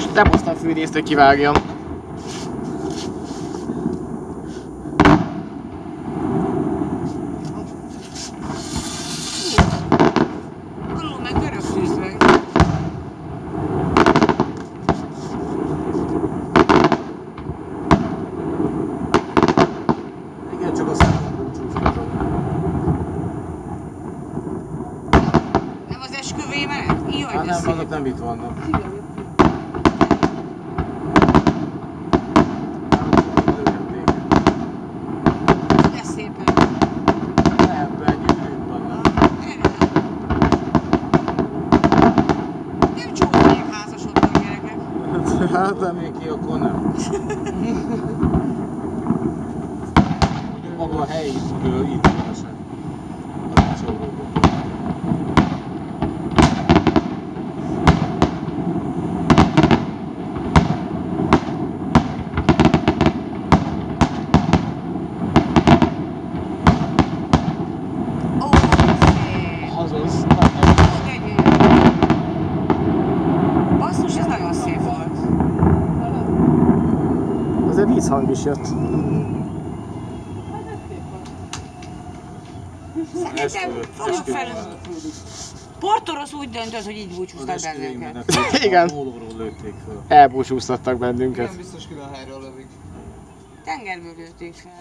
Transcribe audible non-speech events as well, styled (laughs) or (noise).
Most nem hoztam fűrészt, hogy kivágjam. Igen. Nem az esküvői menet? Jaj, Hát nem, azok nem itt vannak. Lőhették. Rata meki okona. Rei maga a helyi, Vízhang is jött. Szerintem Esküvő- fogjuk fel. esküvőmenet. Portoros úgy döntött, hogy így búcsúztak bennünket. (laughs) Igen. Elbúcsúztattak bennünket. Nem biztos külön helyről lövik. Tengerből lőtték fel.